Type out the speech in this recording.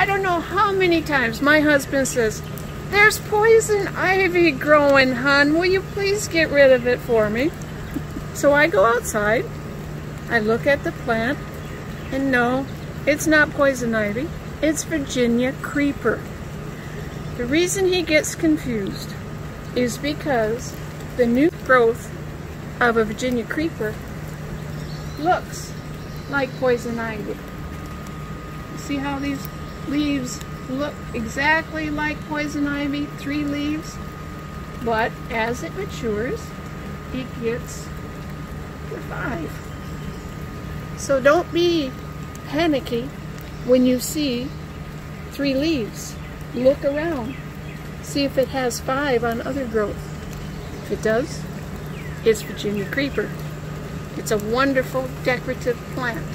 I don't know how many times my husband says, there's poison ivy growing, hon. Will you please get rid of it for me? So I go outside, I look at the plant, and no, it's not poison ivy. It's Virginia creeper. The reason he gets confused is because the new growth of a Virginia creeper looks like poison ivy. See how these leaves look exactly like poison ivy, three leaves? But as it matures, it gets to five. So don't be panicky when you see three leaves. Look around. See if it has five on other growth. If it does, it's Virginia Creeper. It's a wonderful decorative plant.